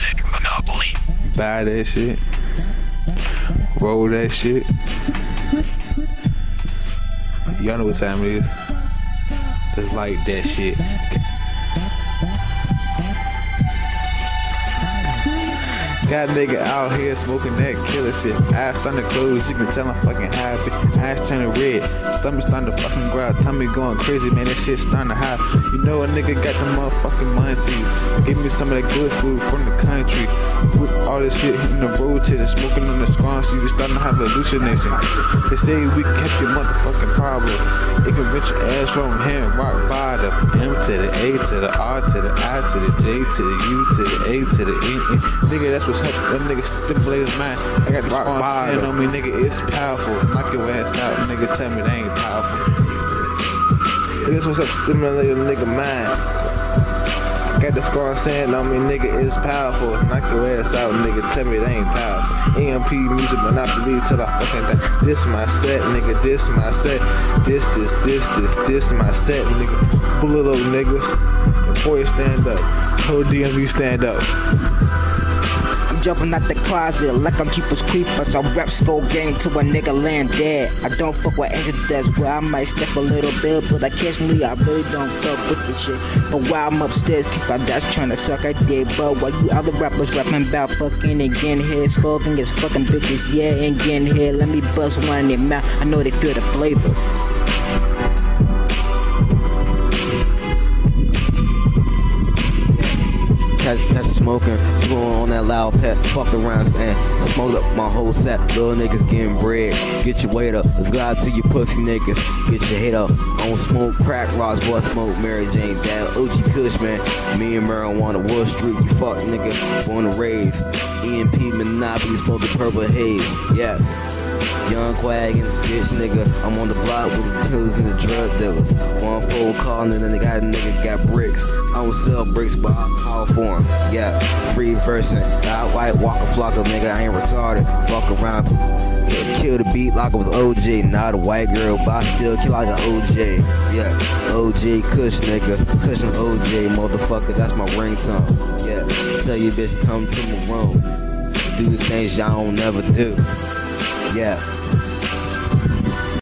Muzik Monopoly. Buy that shit. Roll that shit. Y'all know what time it is. Just like that shit. Got nigga out here smoking that killer shit. Eyes starting to close, you can tell I'm fucking happy. Eyes turning red, stomach starting to fucking growl. Tummy going crazy, man. That shit starting to high. You know a nigga got the motherfucking munchies. Give me some of that good food from the country. With all this shit in the road to the smoking on the squad, so you starting to have hallucination. They say we can kept your motherfucking problem. It can reach your ass from here, rock bottom. M to the A to the R to the I to the J to the U to the A to the N. Nigga, that's what's up. Them niggas stimulate his mind. I got the sponsor on me, nigga, it's powerful. Knock your ass out, nigga. Tell me they ain't powerful. This what's up, stimulate a nigga mind. Got the scar saying on me, nigga, it's powerful. Knock your ass out, nigga. Tell me it ain't powerful. EMP Muzik Monopoly till I fucking die. This my set, nigga. This my set. This, this, this, this, this my set, nigga. Bullet little nigga. Before you stand up, whole DMV stand up. Jumping out the closet like I'm Jeepers Creepers. I rap skull gang to a nigga land dead. I don't fuck with Angel does, well, I might step a little bit, but occasionally I really don't fuck with this shit. But while I'm upstairs, keep my dash trying to suck I did. But while you other rappers rapping about fucking and getting here, skulking is fucking bitches, yeah, and getting here. Let me bust one in their mouth, I know they feel the flavor. Smoking, going on that loud pet, fucked around and smoked up my whole set. Little niggas getting bread, get your weight up. Let's go out to your pussy niggas, get your head up. I don't smoke crack rocks, boy, smoke Mary Jane. Dad, OG Kush, man. Me and marijuana, Wall Street, you fuck nigga, born to raise. EMP Monopoly, smoking purple haze, yes. Yung Quag and bitch nigga. I'm on the block with the dealers and the drug dealers. One phone call and then the guy nigga got bricks. I don't sell bricks, but I'll for 'em. Yeah, free person. Got white walker flocker, nigga. I ain't retarded. Fuck around. Kill the beat like I was OJ. Not a white girl, but I still kill like an OJ. Yeah, OJ Kush nigga. Kush and OJ, motherfucker. That's my ringtone. Yeah, tell you bitch come to my room. Do the things y'all don't never do. Yeah.